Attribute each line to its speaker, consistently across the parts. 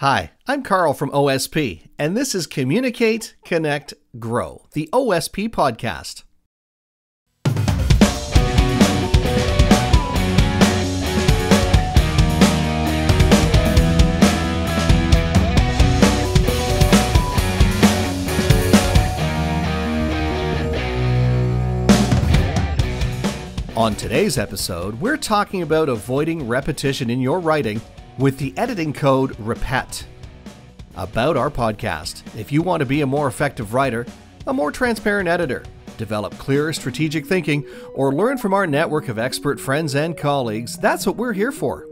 Speaker 1: Hi, I'm Carl from OSP, and this is Communicate, Connect, Grow, the OSP podcast. On today's episode, we're talking about avoiding repetition in your writing with the editing code REPET. About our podcast, if you want to be a more effective writer, a more transparent editor, develop clearer strategic thinking, or learn from our network of expert friends and colleagues, that's what we're here for.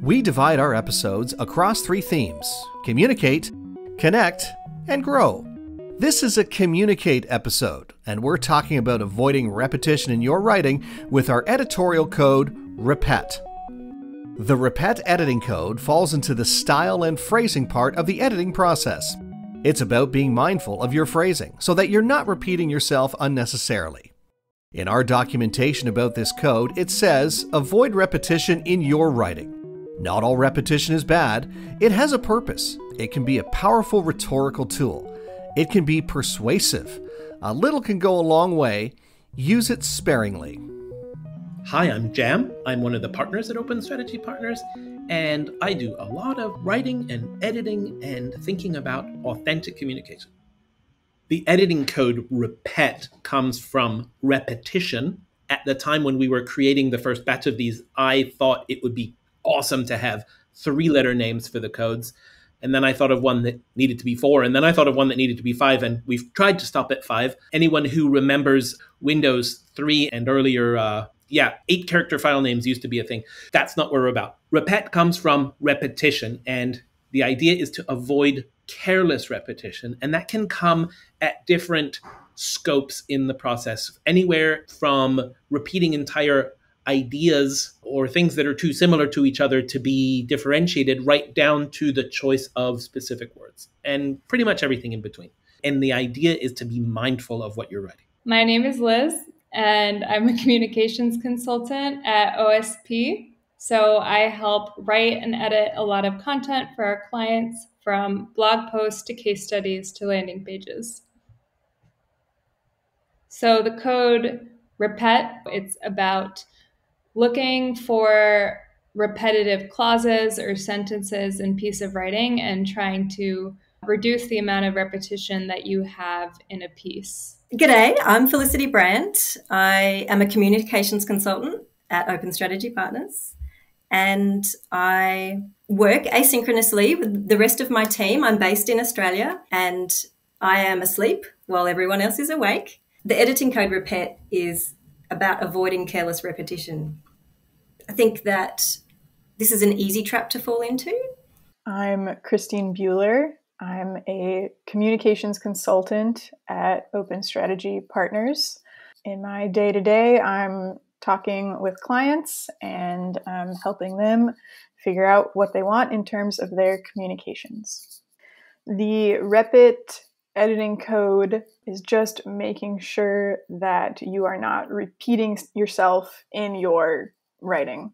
Speaker 1: We divide our episodes across three themes communicate, connect, and grow. This is a communicate episode, and we're talking about avoiding repetition in your writing with our editorial code REPET. The REPET editing code falls into the style and phrasing part of the editing process. It's about being mindful of your phrasing so that you're not repeating yourself unnecessarily. In our documentation about this code, it says avoid repetition in your writing. Not all repetition is bad, it has a purpose. It can be a powerful rhetorical tool it can be persuasive. A little can go a long way. Use it sparingly.
Speaker 2: Hi, I'm Jam. I'm one of the partners at Open Strategy Partners, and I do a lot of writing and editing and thinking about authentic communication. The editing code REPET comes from repetition. At the time when we were creating the first batch of these, I thought it would be awesome to have three letter names for the codes and then I thought of one that needed to be four, and then I thought of one that needed to be five, and we've tried to stop at five. Anyone who remembers Windows 3 and earlier, uh, yeah, eight character file names used to be a thing. That's not what we're about. Repet comes from repetition, and the idea is to avoid careless repetition, and that can come at different scopes in the process, anywhere from repeating entire ideas or things that are too similar to each other to be differentiated right down to the choice of specific words and pretty much everything in between. And the idea is to be mindful of what you're writing.
Speaker 3: My name is Liz, and I'm a communications consultant at OSP. So I help write and edit a lot of content for our clients from blog posts to case studies to landing pages. So the code REPET, it's about looking for repetitive clauses or sentences in piece of writing and trying to reduce the amount of repetition that you have in a piece.
Speaker 4: G'day, I'm Felicity Brand. I am a communications consultant at Open Strategy Partners and I work asynchronously with the rest of my team. I'm based in Australia and I am asleep while everyone else is awake. The editing code repet is about avoiding careless repetition. I think that this is an easy trap to fall into.
Speaker 5: I'm Christine Beuhler. I'm a communications consultant at Open Strategy Partners. In my day to day, I'm talking with clients and I'm helping them figure out what they want in terms of their communications. The Repet editing code is just making sure that you are not repeating yourself in your writing.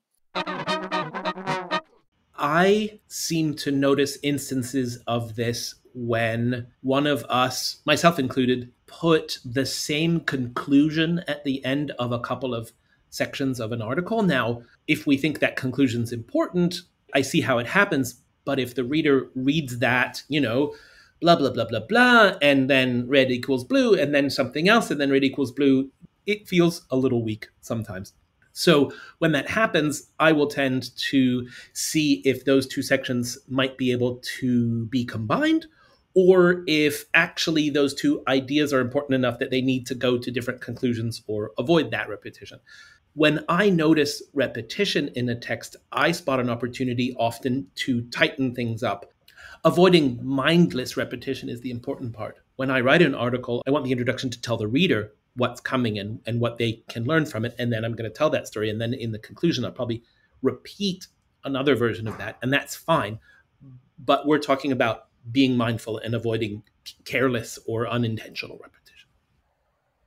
Speaker 2: I seem to notice instances of this when one of us, myself included, put the same conclusion at the end of a couple of sections of an article. Now, if we think that conclusion's important, I see how it happens. But if the reader reads that, you know, blah, blah, blah, blah, blah, and then red equals blue, and then something else, and then red equals blue, it feels a little weak sometimes. So when that happens, I will tend to see if those two sections might be able to be combined or if actually those two ideas are important enough that they need to go to different conclusions or avoid that repetition. When I notice repetition in a text, I spot an opportunity often to tighten things up avoiding mindless repetition is the important part. When I write an article, I want the introduction to tell the reader what's coming and, and what they can learn from it. And then I'm going to tell that story. And then in the conclusion, I'll probably repeat another version of that. And that's fine. But we're talking about being mindful and avoiding careless or unintentional repetition.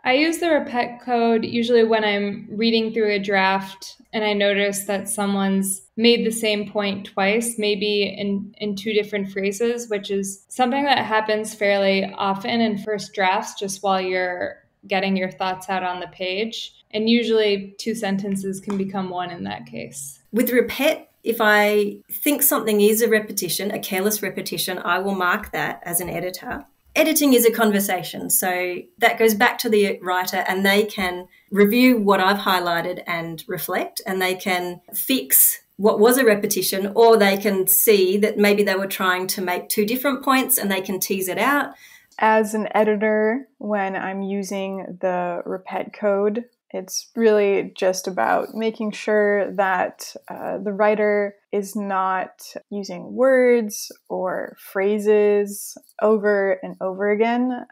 Speaker 3: I use the repet code usually when I'm reading through a draft and I notice that someone's made the same point twice, maybe in, in two different phrases, which is something that happens fairly often in first drafts, just while you're getting your thoughts out on the page. And usually two sentences can become one in that case.
Speaker 4: With repet, if I think something is a repetition, a careless repetition, I will mark that as an editor. Editing is a conversation, so that goes back to the writer and they can review what I've highlighted and reflect, and they can fix what was a repetition, or they can see that maybe they were trying to make two different points and they can tease it out.
Speaker 5: As an editor, when I'm using the repet code, it's really just about making sure that uh, the writer is not using words or phrases over and over again.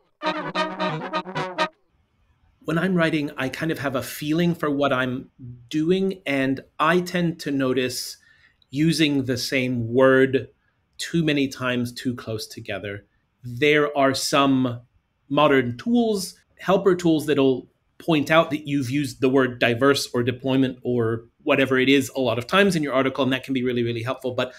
Speaker 2: When I'm writing, I kind of have a feeling for what I'm doing, and I tend to notice using the same word too many times too close together. There are some modern tools, helper tools that'll point out that you've used the word diverse or deployment or whatever it is a lot of times in your article, and that can be really, really helpful. But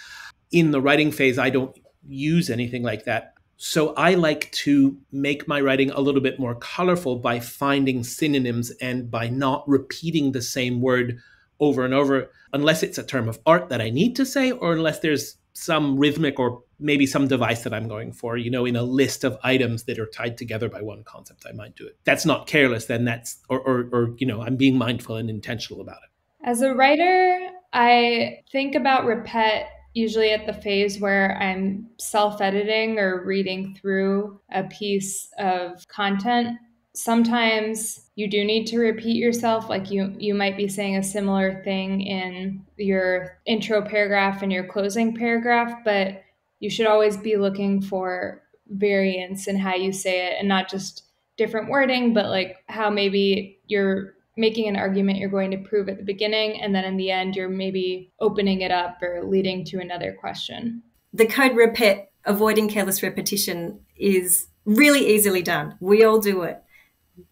Speaker 2: in the writing phase, I don't use anything like that. So I like to make my writing a little bit more colorful by finding synonyms and by not repeating the same word over and over, unless it's a term of art that I need to say, or unless there's some rhythmic or maybe some device that I'm going for, you know, in a list of items that are tied together by one concept, I might do it. That's not careless, then that's, or, or, or you know, I'm being mindful and intentional about it.
Speaker 3: As a writer, I think about repet usually at the phase where I'm self editing or reading through a piece of content. Sometimes you do need to repeat yourself like you you might be saying a similar thing in your intro paragraph and your closing paragraph but you should always be looking for variance in how you say it and not just different wording but like how maybe you're making an argument you're going to prove at the beginning and then in the end you're maybe opening it up or leading to another question.
Speaker 4: The code repet avoiding careless repetition is really easily done. We all do it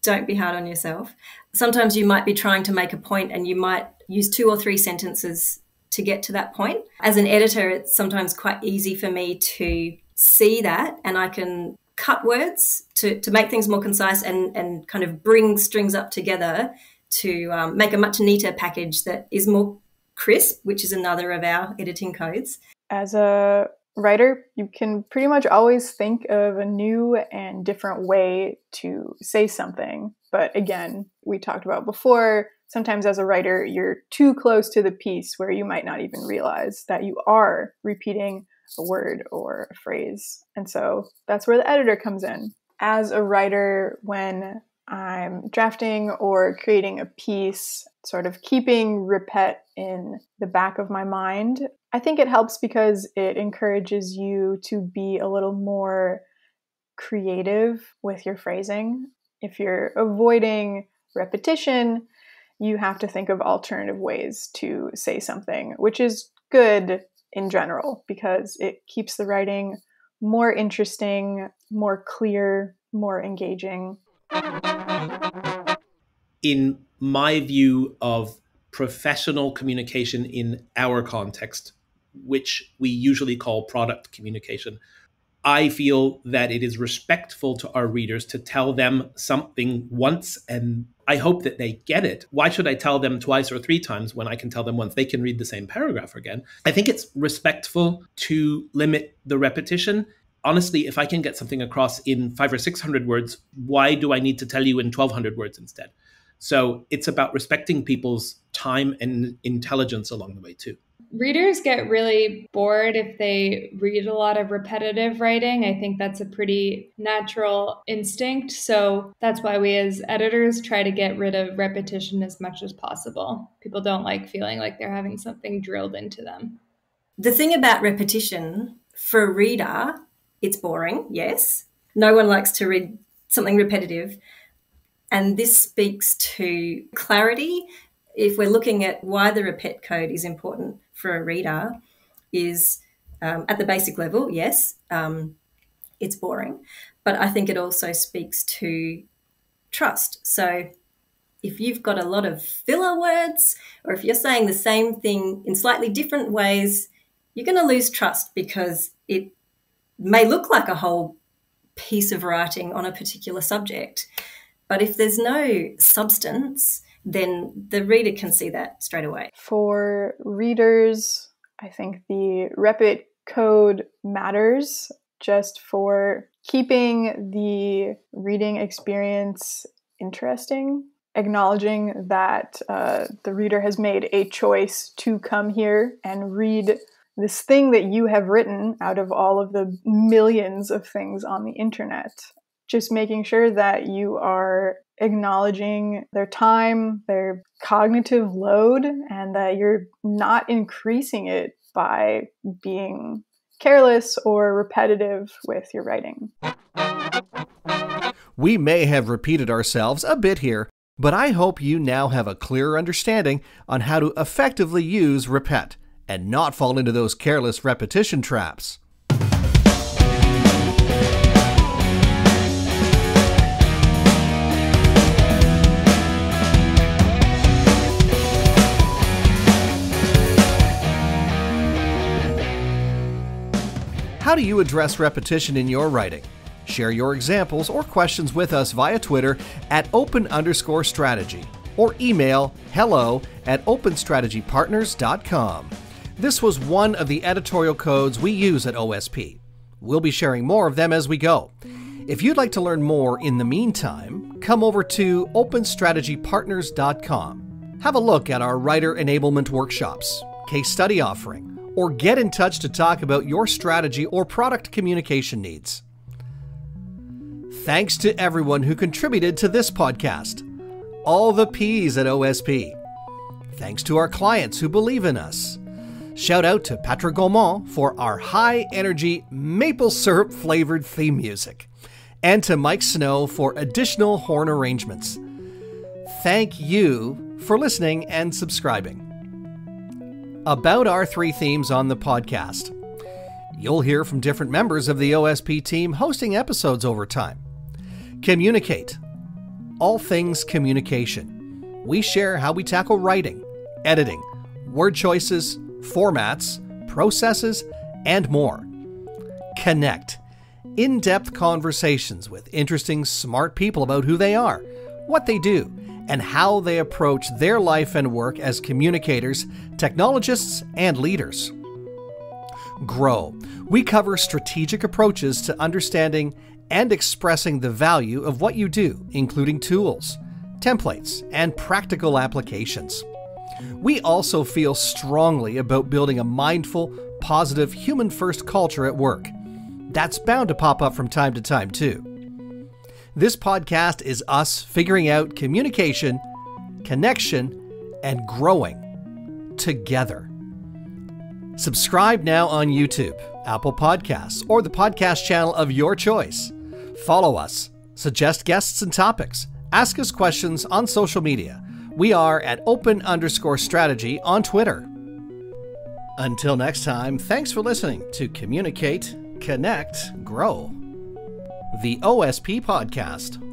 Speaker 4: don't be hard on yourself. Sometimes you might be trying to make a point and you might use two or three sentences to get to that point. As an editor, it's sometimes quite easy for me to see that and I can cut words to, to make things more concise and, and kind of bring strings up together to um, make a much neater package that is more crisp, which is another of our editing codes.
Speaker 5: As a writer, you can pretty much always think of a new and different way to say something. But again, we talked about before, sometimes as a writer, you're too close to the piece where you might not even realize that you are repeating a word or a phrase. And so that's where the editor comes in. As a writer, when I'm drafting or creating a piece, sort of keeping repet in the back of my mind. I think it helps because it encourages you to be a little more creative with your phrasing. If you're avoiding repetition, you have to think of alternative ways to say something, which is good in general because it keeps the writing more interesting, more clear, more engaging
Speaker 2: in my view of professional communication in our context, which we usually call product communication, I feel that it is respectful to our readers to tell them something once and I hope that they get it. Why should I tell them twice or three times when I can tell them once? They can read the same paragraph again. I think it's respectful to limit the repetition honestly, if I can get something across in five or 600 words, why do I need to tell you in 1200 words instead? So it's about respecting people's time and intelligence along the way, too.
Speaker 3: Readers get really bored if they read a lot of repetitive writing. I think that's a pretty natural instinct. So that's why we as editors try to get rid of repetition as much as possible. People don't like feeling like they're having something drilled into them.
Speaker 4: The thing about repetition for a reader it's boring, yes. No one likes to read something repetitive. And this speaks to clarity. If we're looking at why the repet code is important for a reader, is um, at the basic level, yes, um, it's boring. But I think it also speaks to trust. So if you've got a lot of filler words, or if you're saying the same thing in slightly different ways, you're going to lose trust because it may look like a whole piece of writing on a particular subject. But if there's no substance, then the reader can see that straight away.
Speaker 5: For readers, I think the Repet code matters just for keeping the reading experience interesting, acknowledging that uh, the reader has made a choice to come here and read this thing that you have written out of all of the millions of things on the internet. Just making sure that you are acknowledging their time, their cognitive load, and that you're not increasing it by being careless or repetitive with your writing.
Speaker 1: We may have repeated ourselves a bit here, but I hope you now have a clearer understanding on how to effectively use Repet and not fall into those careless repetition traps. Do you address repetition in your writing? Share your examples or questions with us via Twitter at open underscore strategy or email hello at openstrategypartners.com. This was one of the editorial codes we use at OSP. We'll be sharing more of them as we go. If you'd like to learn more in the meantime, come over to openstrategypartners.com. Have a look at our writer enablement workshops, case study offering, or get in touch to talk about your strategy or product communication needs. Thanks to everyone who contributed to this podcast. All the P's at OSP. Thanks to our clients who believe in us. Shout out to Patrick Gaumont for our high energy maple syrup flavored theme music, and to Mike Snow for additional horn arrangements. Thank you for listening and subscribing about our three themes on the podcast. You'll hear from different members of the OSP team hosting episodes over time. Communicate. All things communication. We share how we tackle writing, editing, word choices, formats, processes, and more. Connect. In depth conversations with interesting, smart people about who they are, what they do, and how they approach their life and work as communicators, technologists, and leaders. Grow. We cover strategic approaches to understanding and expressing the value of what you do, including tools, templates, and practical applications. We also feel strongly about building a mindful, positive, human first culture at work. That's bound to pop up from time to time, too. This podcast is us figuring out communication, connection, and growing together. Subscribe now on YouTube, Apple Podcasts, or the podcast channel of your choice. Follow us, suggest guests and topics, ask us questions on social media. We are at open underscore strategy on Twitter. Until next time, thanks for listening to Communicate, Connect, Grow the OSP Podcast.